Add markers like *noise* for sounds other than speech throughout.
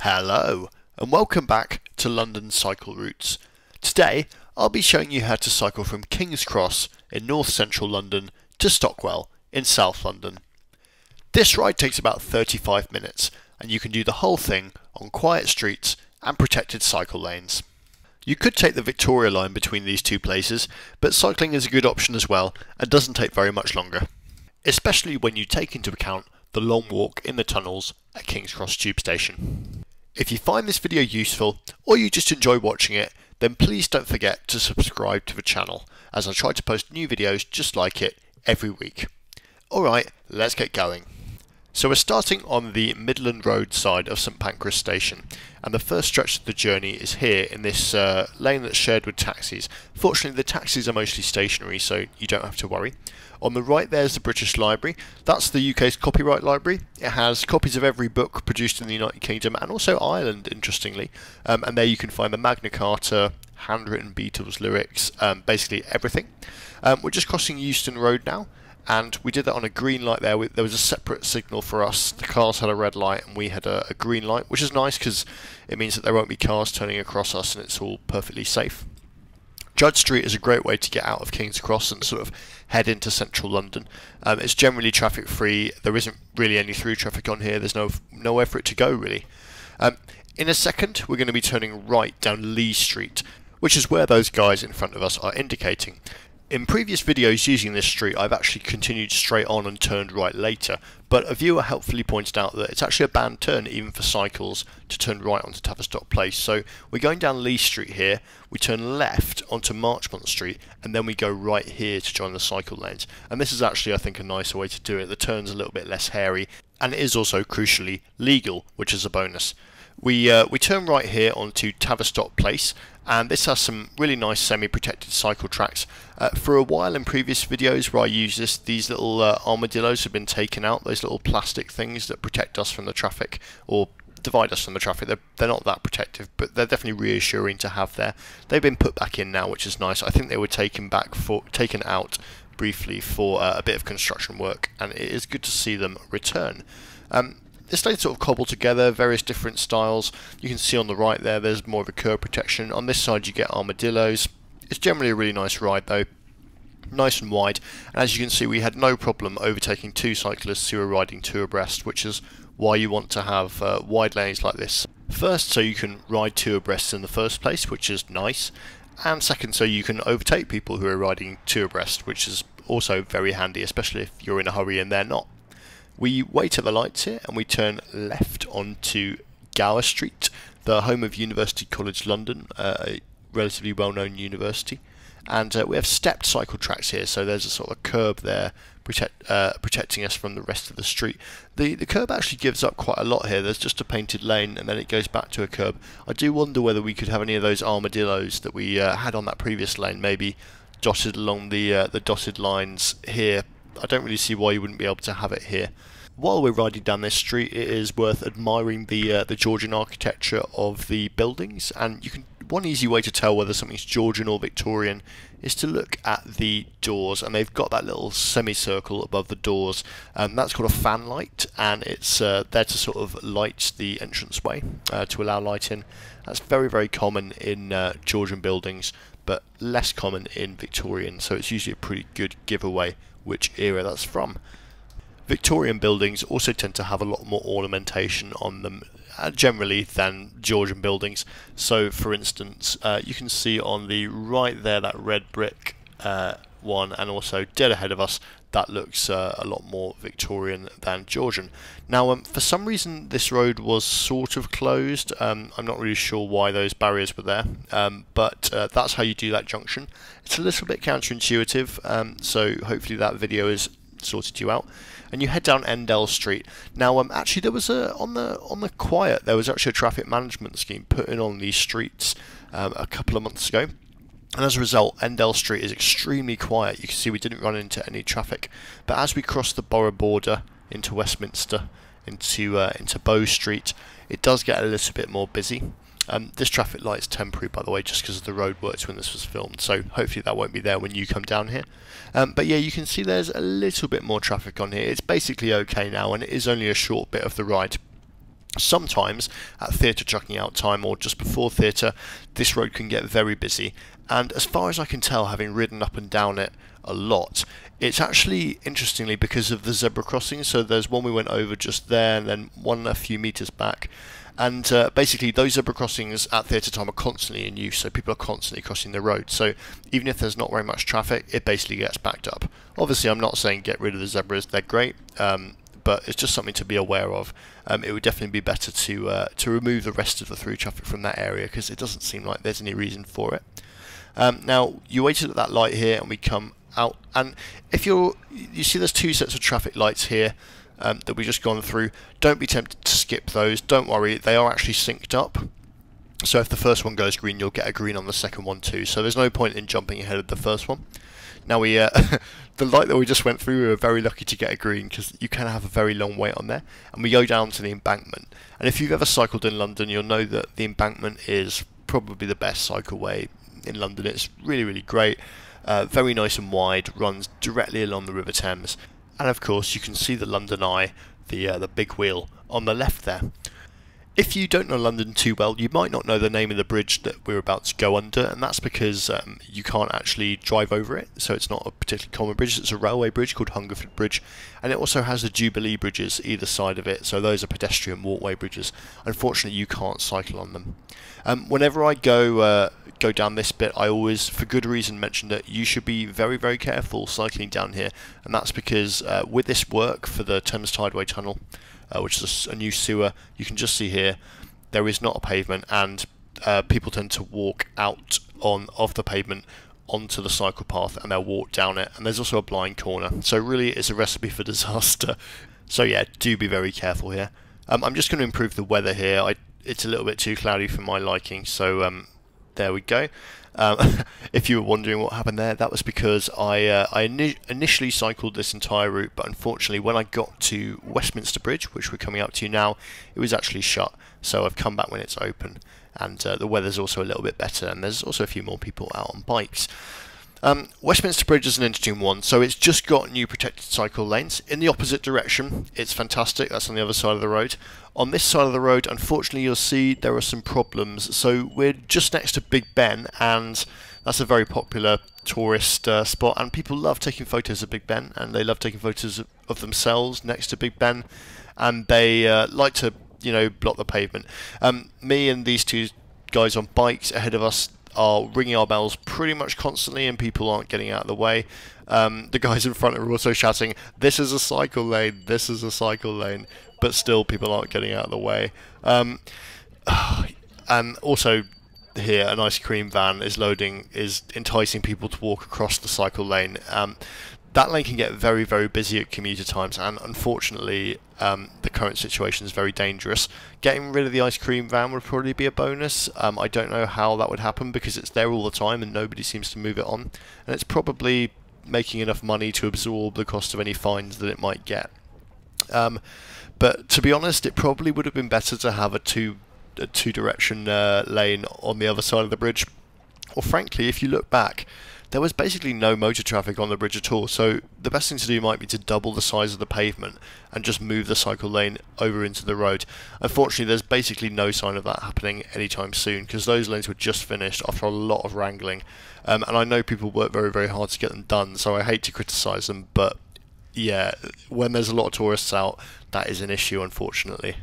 Hello, and welcome back to London Cycle Routes. Today, I'll be showing you how to cycle from King's Cross in north central London to Stockwell in south London. This ride takes about 35 minutes, and you can do the whole thing on quiet streets and protected cycle lanes. You could take the Victoria line between these two places, but cycling is a good option as well and doesn't take very much longer, especially when you take into account the long walk in the tunnels at King's Cross Tube Station. If you find this video useful or you just enjoy watching it, then please don't forget to subscribe to the channel as I try to post new videos just like it every week. Alright, let's get going. So we're starting on the Midland Road side of St Pancras Station and the first stretch of the journey is here in this uh, lane that's shared with taxis. Fortunately the taxis are mostly stationary so you don't have to worry. On the right there's the British Library. That's the UK's copyright library. It has copies of every book produced in the United Kingdom and also Ireland interestingly. Um, and there you can find the Magna Carta, handwritten Beatles lyrics, um, basically everything. Um, we're just crossing Euston Road now and we did that on a green light there. There was a separate signal for us. The cars had a red light and we had a, a green light, which is nice because it means that there won't be cars turning across us and it's all perfectly safe. Judd Street is a great way to get out of King's Cross and sort of head into central London. Um, it's generally traffic free. There isn't really any through traffic on here. There's no nowhere for it to go really. Um, in a second, we're going to be turning right down Leigh Street, which is where those guys in front of us are indicating. In previous videos using this street I've actually continued straight on and turned right later, but a viewer helpfully pointed out that it's actually a banned turn even for cycles to turn right onto Tavistock Place. So we're going down Leigh Street here, we turn left onto Marchmont Street and then we go right here to join the cycle lanes. And this is actually I think a nicer way to do it. The turn's a little bit less hairy and it is also crucially legal, which is a bonus. We, uh, we turn right here onto Tavistock Place and this has some really nice semi-protected cycle tracks. Uh, for a while in previous videos where I use this, these little uh, armadillos have been taken out, those little plastic things that protect us from the traffic or divide us from the traffic. They're, they're not that protective, but they're definitely reassuring to have there. They've been put back in now, which is nice. I think they were taken back for taken out briefly for uh, a bit of construction work, and it is good to see them return. Um, this lane's sort of cobbled together, various different styles. You can see on the right there, there's more of a curb protection. On this side you get armadillos. It's generally a really nice ride though. Nice and wide. And as you can see, we had no problem overtaking two cyclists who were riding two abreast, which is why you want to have uh, wide lanes like this. First, so you can ride two abreast in the first place, which is nice. And second, so you can overtake people who are riding two abreast, which is also very handy, especially if you're in a hurry and they're not. We wait at the lights here and we turn left onto Gower Street, the home of University College London, uh, a relatively well-known university. And uh, we have stepped cycle tracks here, so there's a sort of curb there protect, uh, protecting us from the rest of the street. The, the curb actually gives up quite a lot here. There's just a painted lane and then it goes back to a curb. I do wonder whether we could have any of those armadillos that we uh, had on that previous lane, maybe dotted along the uh, the dotted lines here I don't really see why you wouldn't be able to have it here. While we're riding down this street, it is worth admiring the uh, the Georgian architecture of the buildings, and you can one easy way to tell whether something's Georgian or Victorian is to look at the doors, and they've got that little semicircle above the doors, and that's called a fan light, and it's uh, there to sort of light the entranceway uh, to allow light in. That's very very common in uh, Georgian buildings, but less common in Victorian, so it's usually a pretty good giveaway which era that's from. Victorian buildings also tend to have a lot more ornamentation on them uh, generally than Georgian buildings. So, for instance, uh, you can see on the right there that red brick uh, one, and also dead ahead of us, that looks uh, a lot more Victorian than Georgian. Now, um, for some reason, this road was sort of closed. Um, I'm not really sure why those barriers were there, um, but uh, that's how you do that junction. It's a little bit counterintuitive, um, so hopefully that video has sorted you out. And you head down Endell Street. Now, um, actually, there was a on the on the quiet. There was actually a traffic management scheme put in on these streets um, a couple of months ago and as a result, Endell Street is extremely quiet. You can see we didn't run into any traffic. But as we cross the borough border into Westminster, into uh, into Bow Street, it does get a little bit more busy. Um, this traffic light is temporary, by the way, just because the road works when this was filmed. So hopefully that won't be there when you come down here. Um, but yeah, you can see there's a little bit more traffic on here. It's basically okay now, and it is only a short bit of the ride. Sometimes at theatre chucking out time or just before theatre, this road can get very busy. And as far as I can tell, having ridden up and down it a lot, it's actually interestingly because of the zebra crossing. So there's one we went over just there, and then one a few meters back. And uh, basically, those zebra crossings at theatre time are constantly in use, so people are constantly crossing the road. So even if there's not very much traffic, it basically gets backed up. Obviously, I'm not saying get rid of the zebras; they're great. Um, but it's just something to be aware of. Um, it would definitely be better to uh, to remove the rest of the through traffic from that area because it doesn't seem like there's any reason for it. Um, now you waited at that light here, and we come out, and if you're you see there's two sets of traffic lights here. Um, that we've just gone through. Don't be tempted to skip those. Don't worry, they are actually synced up. So if the first one goes green, you'll get a green on the second one too. So there's no point in jumping ahead of the first one. Now we, uh, *laughs* the light that we just went through, we were very lucky to get a green because you can have a very long wait on there. And we go down to the embankment. And if you've ever cycled in London, you'll know that the embankment is probably the best cycleway in London. It's really, really great. Uh, very nice and wide, runs directly along the River Thames. And of course, you can see the London Eye, the uh, the big wheel on the left there. If you don't know London too well, you might not know the name of the bridge that we're about to go under, and that's because um, you can't actually drive over it, so it's not a particularly common bridge. It's a railway bridge called Hungerford Bridge, and it also has the Jubilee bridges either side of it, so those are pedestrian walkway bridges. Unfortunately, you can't cycle on them. Um, whenever I go uh, go down this bit, I always, for good reason, mention that you should be very, very careful cycling down here, and that's because uh, with this work for the Thames Tideway Tunnel, uh, which is a, new sewer. You can just see here there is not a pavement, and uh, people tend to walk out on of the pavement onto the cycle path, and they'll walk down it. And there's also a blind corner, so really it's a recipe for *laughs* disaster. So yeah, do be very careful here. Um, I'm just going to improve the weather here. I, it's a little bit too cloudy for my liking, so um, there we go. Um, *laughs* if you were wondering what happened there, that was because I uh, I ini initially cycled this entire route, but unfortunately, when I got to Westminster Bridge, which we're coming up to now, it was actually shut. So I've come back when it's open, and uh, the weather's also a little bit better, and there's also a few more people out on bikes. Um, Westminster Bridge is an interesting one, so it's just got new protected cycle lanes. In the opposite direction, it's fantastic, that's on the other side of the road. On this side of the road, unfortunately, you'll see there are some problems. So we're just next to Big Ben, and that's a very popular tourist uh, spot, and people love taking photos of Big Ben, and they love taking photos of, themselves next to Big Ben, and they uh, like to, you know, block the pavement. Um, me and these two guys on bikes ahead of us are ringing our bells pretty much constantly and people aren't getting out of the way. Um, the guys in front are also shouting, this is a cycle lane, this is a cycle lane, but still people aren't getting out of the way. Um, *sighs* and also here, an ice cream van is loading, is enticing people to walk across the cycle lane. Um, that lane can get very, very busy at commuter times, and unfortunately, um, the current situation is very dangerous. Getting rid of the ice cream van would probably be a bonus. Um, I don't know how that would happen because it's there all the time and nobody seems to move it on, and it's probably making enough money to absorb the cost of any fines that it might get. Um, but to be honest, it probably would have been better to have a two a two direction uh, lane on the other side of the bridge. Or frankly, if you look back, there was basically no motor traffic on the bridge at all, so the best thing to do might be to double the size of the pavement and just move the cycle lane over into the road. Unfortunately, there's basically no sign of that happening anytime soon because those lanes were just finished after a lot of wrangling. Um, and I know people work very, very hard to get them done, so I hate to criticise them, but yeah, when there's a lot of tourists out, that is an issue, unfortunately.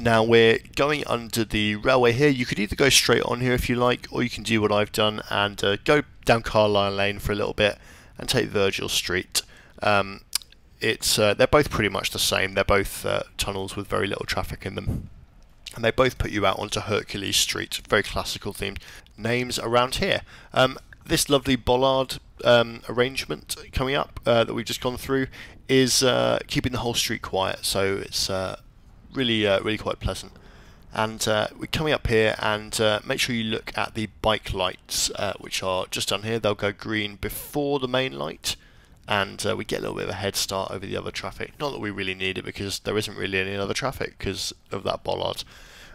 Now we're going under the railway here. You could either go straight on here if you like, or you can do what I've done and uh, go down Carlisle Lane for a little bit and take Virgil Street. Um, it's uh, they're both pretty much the same. They're both uh, tunnels with very little traffic in them, and they both put you out onto Hercules Road. Very classical themed names around here. Um, this lovely bollard um, arrangement coming up uh, that we've just gone through is uh, keeping the whole street quiet. So it's uh, really uh, really quite pleasant. And uh, we're coming up here and uh, make sure you look at the bike lights uh, which are just down here. They'll go green before the main light and uh, we get a little bit of a head start over the other traffic. Not that we really need it because there isn't really any other traffic because of that bollard.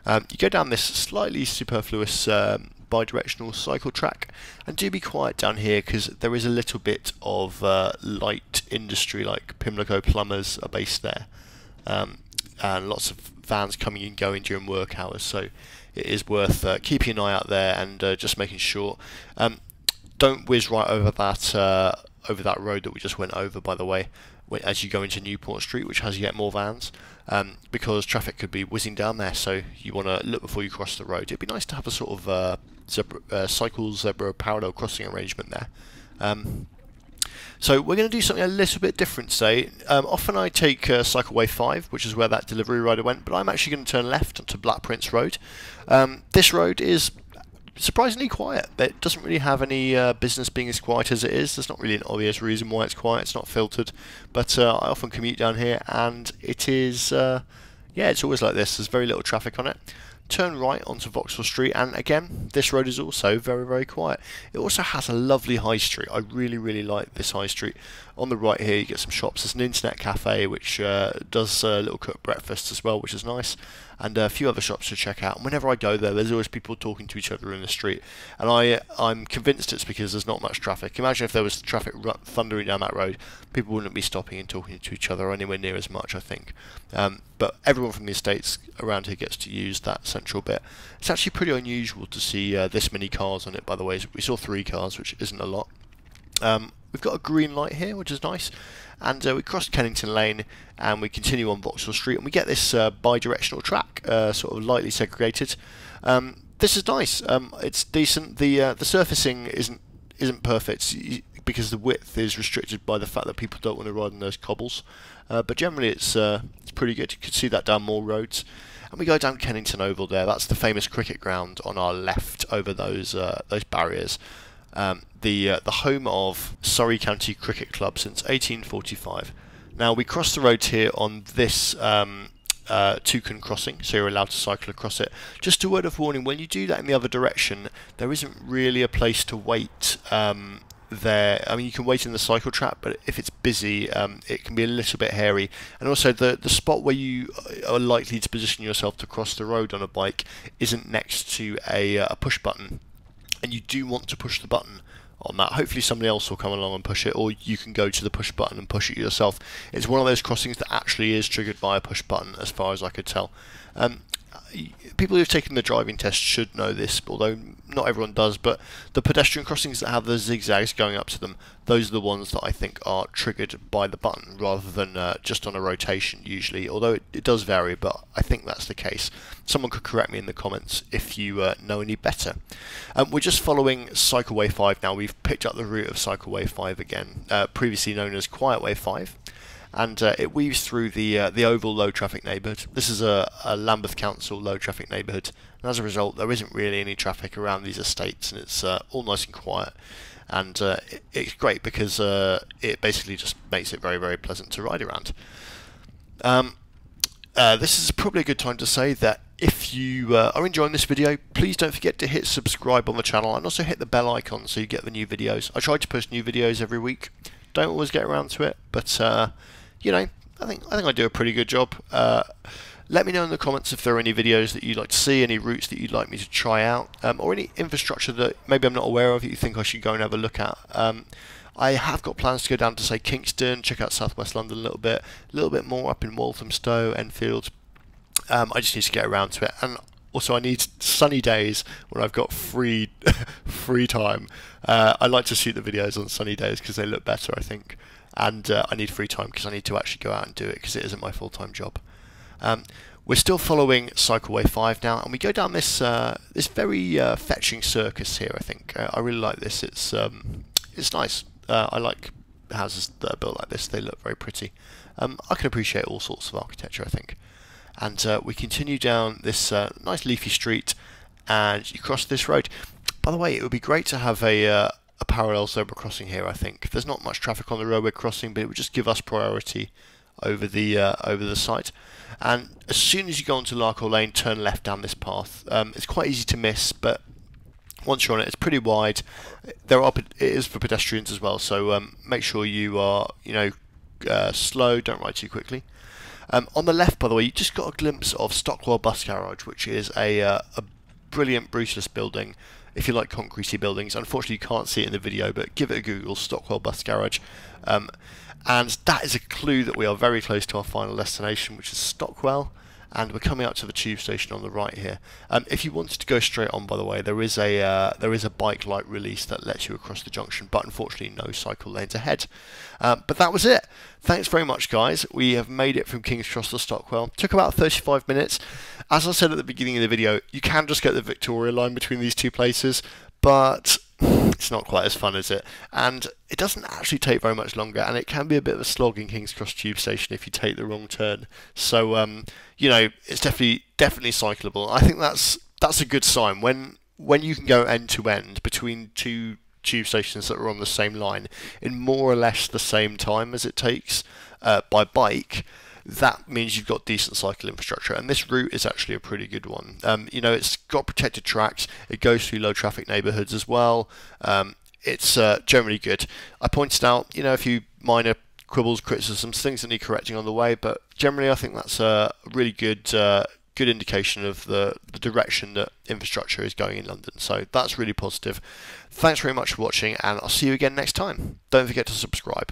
Um, you go down this slightly superfluous um, bi-directional cycle track and do be quiet down here because there is a little bit of uh, light industry like Pimlico plumbers are based there. Um, and lots of vans coming and going during work hours. So it is worth uh, keeping an eye out there and uh, just making sure. Um, don't whiz right over that uh, over that road that we just went over. By the way, as you go into Newport Street, which has yet more vans, um, because traffic could be whizzing down there. So you want to look before you cross the road. It'd be nice to have a sort of uh, zebra, uh, cycle zebra parallel crossing arrangement there. Um, so we're going to do something a little bit different today. Um, often I take uh, Cycleway 5, which is where that delivery rider went, but I'm actually going to turn left onto Black Prince Road. Um, this road is surprisingly quiet. It doesn't really have any uh, business being as quiet as it is. There's not really an obvious reason why it's quiet. It's not filtered, but uh, I often commute down here, and it is, uh, yeah, it's always like this. There's very little traffic on it turn right onto Vauxhall Street and again this road is also very very quiet. It also has a lovely high street. I really really like this high street. On the right here you get some shops. There's an internet cafe which uh, does a little cooked breakfast as well which is nice and a few other shops to check out. And whenever I go there, there's always people talking to each other in the street, and I I'm convinced it's because there's not much traffic. Imagine if there was traffic thundering down that road, people wouldn't be stopping and talking to each other anywhere near as much. I think, um, but everyone from the estates around here gets to use that central bit. It's actually pretty unusual to see uh, this many cars on it. By the way, we saw three cars, which isn't a lot. Um, we've got a green light here, which is nice and uh, we cross Kennington Lane and we continue on Vauxhall Street and we get this uh, bi-directional track, uh, sort of lightly segregated. Um, this is nice. Um, it's decent. The uh, the surfacing isn't isn't perfect because the width is restricted by the fact that people don't want to ride on those cobbles. Uh, but generally, it's uh, it's pretty good. You can see that down more roads. And we go down Kennington Oval there. That's the famous cricket ground on our left over those those barriers um, the uh, the home of Surrey County Cricket Club since 1845. Now we cross the road here on this um, uh, Toucan crossing, so you're allowed to cycle across it. Just a word of warning: when you do that in the other direction, there isn't really a place to wait. Um, there, I mean, you can wait in the cycle trap, but if it's busy, um, it can be a little bit hairy. And also, the the spot where you are likely to position yourself to cross the road on a bike isn't next to a, uh, a push button and you do want to push the button on that. Hopefully somebody else will come along and push it, or you can go to the push button and push it yourself. It's one of those crossings that actually is triggered by a push button, as far as I could tell. Um, people who've taken the driving test should know this, although not everyone does, but the pedestrian crossings that have the zigzags going up to them, those are the ones that I think are triggered by the button rather than uh, just on a rotation usually, although it, it, does vary, but I think that's the case. Someone could correct me in the comments if you uh, know any better. Um, we're just following Cycleway 5 now. We've picked up the route of Cycleway 5 again, uh, previously known as Quietway 5 and uh, it weaves through the uh, the oval low traffic neighbourhood. This is a, a, Lambeth Council low traffic neighbourhood, and as a result, there isn't really any traffic around these estates, and it's uh, all nice and quiet. And uh, it, it's great because uh, it basically just makes it very very pleasant to ride around. Um, uh, this is probably a good time to say that if you are enjoying this video, please don't forget to hit subscribe on the channel and also hit the bell icon so you get the new videos. I try to post new videos every week. Don't always get around to it, but you know, I think I think I do a pretty good job. Uh, let me know in the comments if there are any videos that you'd like to see, any routes that you'd like me to try out, um, or any infrastructure that maybe I'm not aware of that you think I should go and have a look at. Um, I have got plans to go down to say Kingston, check out Southwest London a little bit, a little bit more up in Walthamstow, Enfield. Um, I just need to get around to it, and also I need sunny days when I've got free *laughs* free time. Uh, I like to shoot the videos on sunny days because they look better, I think and uh, I need free time because I need to actually go out and do it because it isn't my full-time job. Um, we're still following Cycleway 5 now, and we go down this uh, this very uh, fetching circus here. I think uh, I really like this. It's um, it's nice. Uh, I like houses that are built like this. They look very pretty. Um, I can appreciate all sorts of architecture. I think, and uh, we continue down this nice leafy street, and you cross this road. By the way, it would be great to have a a parallel zebra crossing here. I think there's not much traffic on the we're crossing, but it would just give us priority over the uh, over the site. And as soon as you go onto Larkhall Lane, turn left down this path. Um, it's quite easy to miss, but once you're on it, it's pretty wide. There are it is for pedestrians as well, so um, make sure you are you know uh, slow. Don't ride too quickly. Um, on the left, by the way, you just got a glimpse of Stockwell Bus Garage, which is a, uh, a brilliant Brutalist building if you like concretey buildings. Unfortunately, you can't see it in the video, but give it a Google, Stockwell Bus Garage. Um, and that is a clue that we are very close to our final destination, which is Stockwell. And we're coming out to the tube station on the right here. Um, if you wanted to go straight on, by the way, there is a uh, there is a bike light release that lets you across the junction, but unfortunately no cycle lanes ahead. Um, but that was it. Thanks very much, guys. We have made it from King's Cross to Stockwell. Took about 35 minutes. As I said at the beginning of the video, you can just get the Victoria line between these two places, but it's not quite as fun, is it? And it doesn't actually take very much longer, and it can be a bit of a slog in King's Cross Tube Station if you take the wrong turn. So, um, you know, it's definitely definitely cyclable. I think that's that's a good sign when when you can go end to end between two tube stations that are on the same line in more or less the same time as it takes uh, by bike that means you've got decent cycle infrastructure. And this route is actually a pretty good one. Um, you know, it's got protected tracks. It goes through low traffic neighbourhoods as well. Um, it's uh, generally good. I pointed out, you know, a few minor quibbles, criticisms, things that need correcting on the way, but generally I think that's a really good. Uh, good indication of the, the direction that infrastructure is going in London. So that's really positive. Thanks very much for watching, and I'll see you again next time. Don't forget to subscribe.